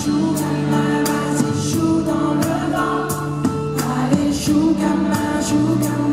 Chou, gamin, vas-y, chou dans le vent. Allez, chou, gamin, chou, gamin.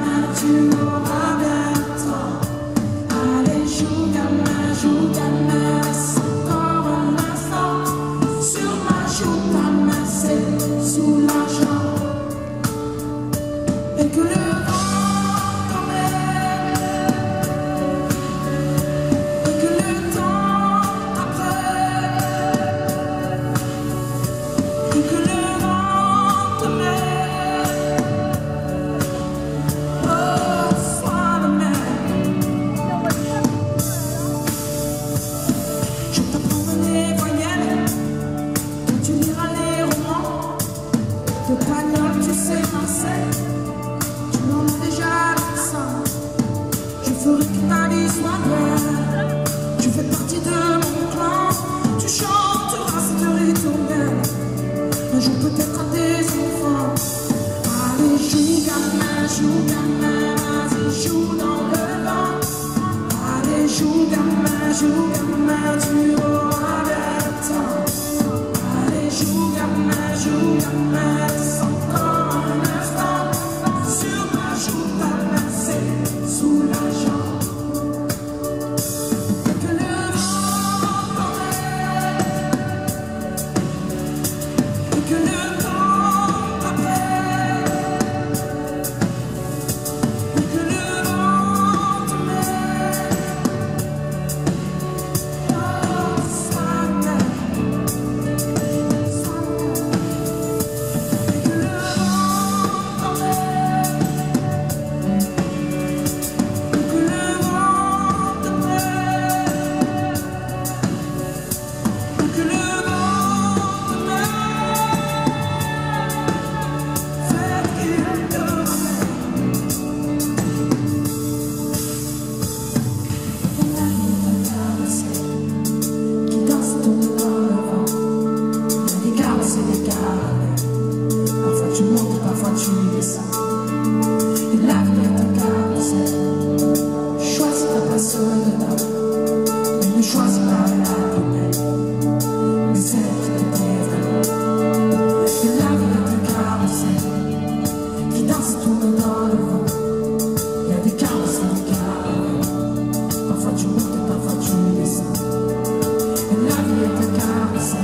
place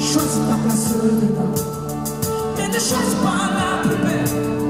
Choisis ta place dedans Et ne choisis pas la